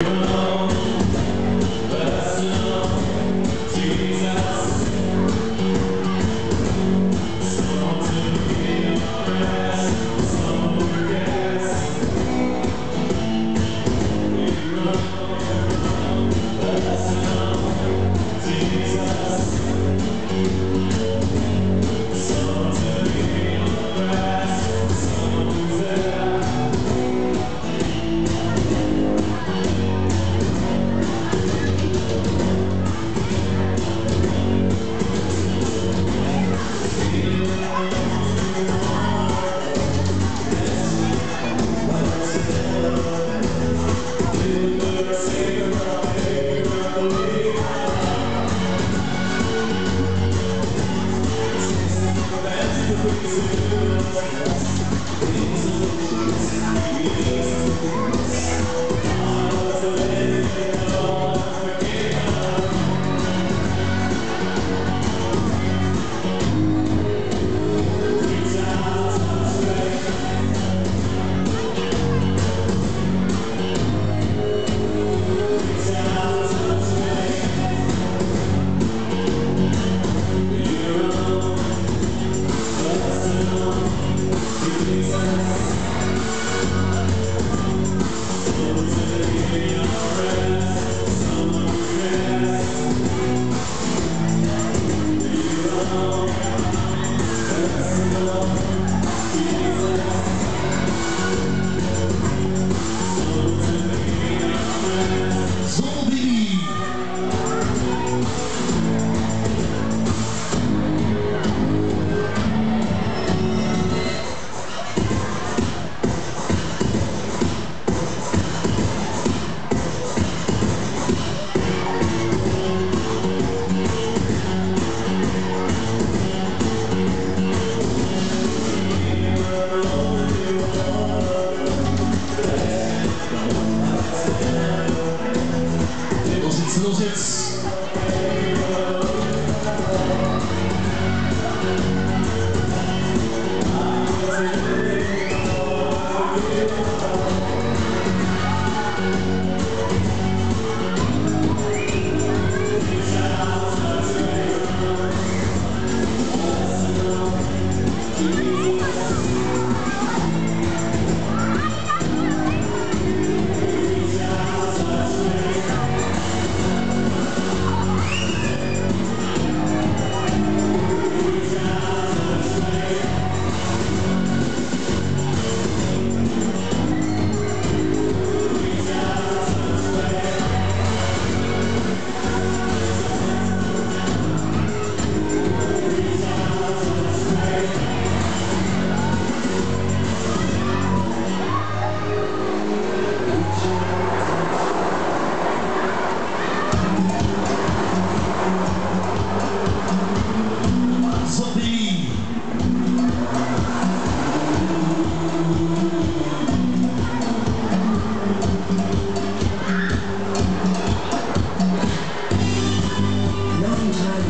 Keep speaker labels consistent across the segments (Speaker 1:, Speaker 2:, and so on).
Speaker 1: Oh. 200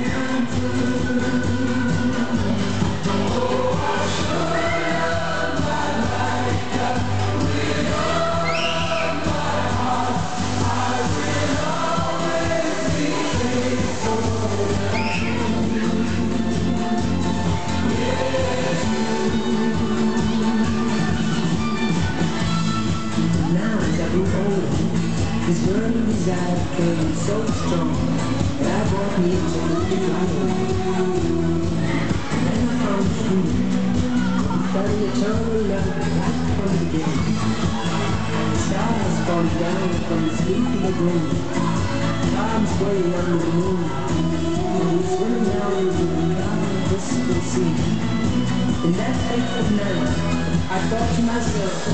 Speaker 1: Thank.
Speaker 2: Feeling so strong that I brought me to the. And then I found freedom. Felt the eternal love right from the beginning. Stars fall down from the sleepy lagoon. Clouds sway under the moon. And we swim down into the calm crystal sea. In that fateful night, I thought to myself,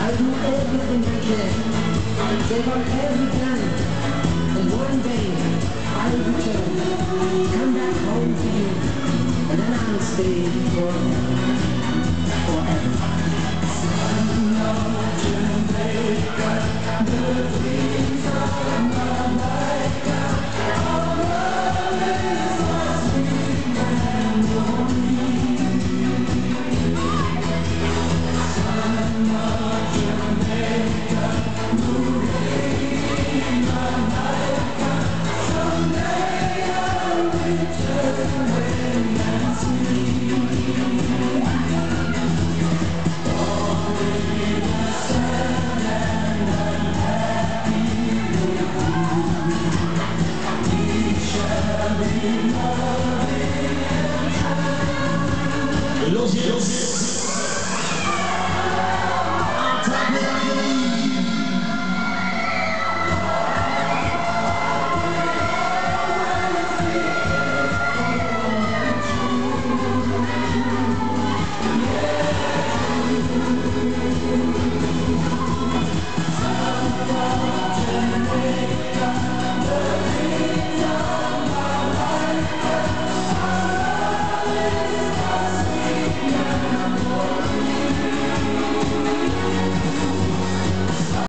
Speaker 2: I'll do everything I can to save up every planet. And one day, I'll return, come back home to you, and then I'll stay forever,
Speaker 1: Los cielos.